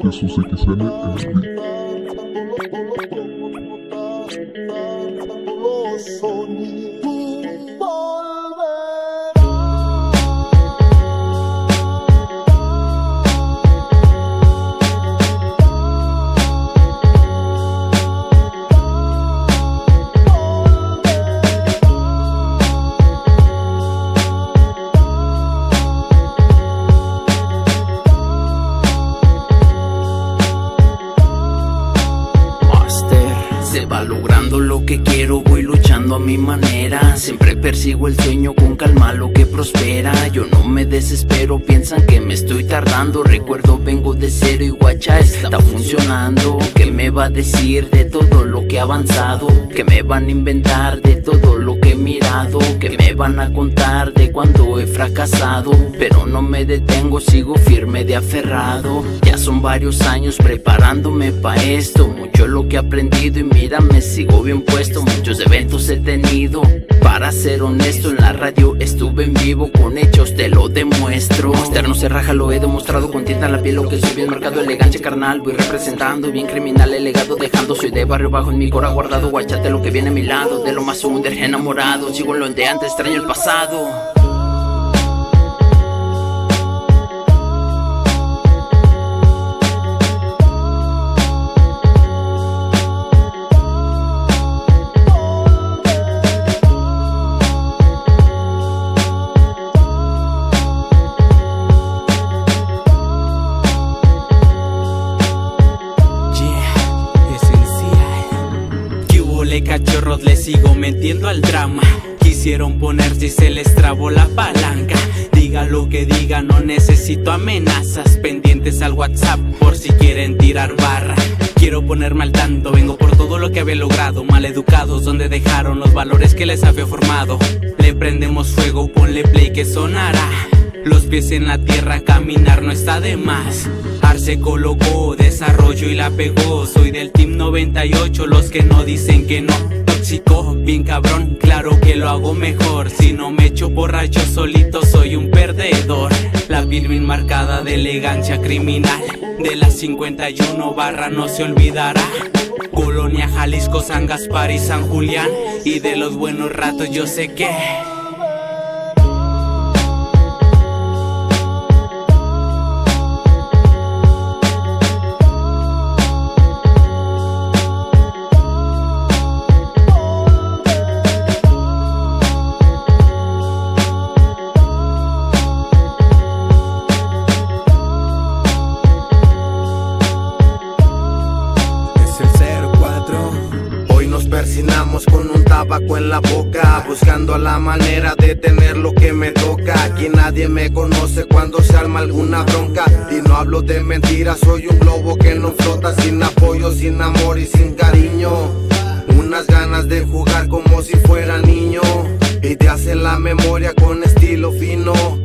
Jesús XN en el va logrando lo que quiero, voy luchando a mi manera. Siempre persigo el sueño con calma, lo que prospera. Yo no me desespero, piensan que me estoy tardando. Recuerdo, vengo de cero y guacha está funcionando. ¿Qué me va a decir de todo lo que he avanzado? ¿Qué me van a inventar de todo lo que mirado? ¿Qué me van a contar de cuando he fracasado? Pero no me detengo, sigo firme de aferrado. Ya son varios años preparándome pa' esto. Mucho lo que he aprendido y mírame, sigo bien puesto. Muchos eventos he tenido. Para ser honesto, en la radio estuve en vivo con hechos, te lo demuestro. Externo se raja, lo he demostrado. Con tinta en la piel, lo que soy bien marcado. Elegancia carnal, voy representando. Bien criminal, el legado dejando. Soy de barrio bajo en mi cora guardado. Guachate lo que viene a mi lado. De lo más under, enamorado. Sigo en lo de antes, extraño el pasado. Cachorros, le sigo metiendo al drama. Quisieron ponerse y se les trabó la palanca. Diga lo que diga, no necesito amenazas. Pendientes al WhatsApp por si quieren tirar barra. Quiero ponerme al tanto, vengo por todo lo que había logrado. Maleducados, donde dejaron los valores que les había formado. Le prendemos fuego, ponle play que sonará. Los pies en la tierra, caminar no está de más. Arce colocó, desarrollo y la pegó. Soy del Team 98, los que no dicen que no. Tóxico, bien cabrón, claro que lo hago mejor. Si no me echo borracho solito, soy un perdedor. La piel marcada de elegancia criminal. De las 51 barra no se olvidará. Colonia, Jalisco, San Gaspar y San Julián. Y de los buenos ratos yo sé que. Con un tabaco en la boca, buscando la manera de tener lo que me toca. Aquí nadie me conoce cuando se arma alguna bronca. Y no hablo de mentiras, soy un globo que no flota sin apoyo, sin amor y sin cariño. Unas ganas de jugar como si fuera niño. Y te hace la memoria con estilo fino.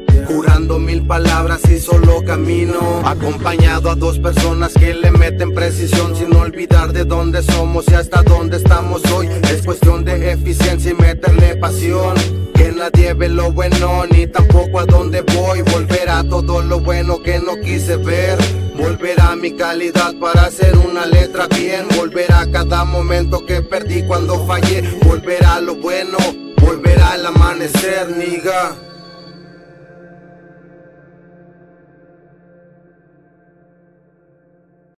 Mil palabras y solo camino. Acompañado a dos personas que le meten precisión Sin olvidar de dónde somos y hasta dónde estamos hoy. Es cuestión de eficiencia y meterle pasión. Que nadie ve lo bueno ni tampoco a dónde voy. Volver a todo lo bueno que no quise ver. Volver a mi calidad para hacer una letra bien. Volver a cada momento que perdí cuando fallé. Volver a lo bueno, volver al amanecer, niga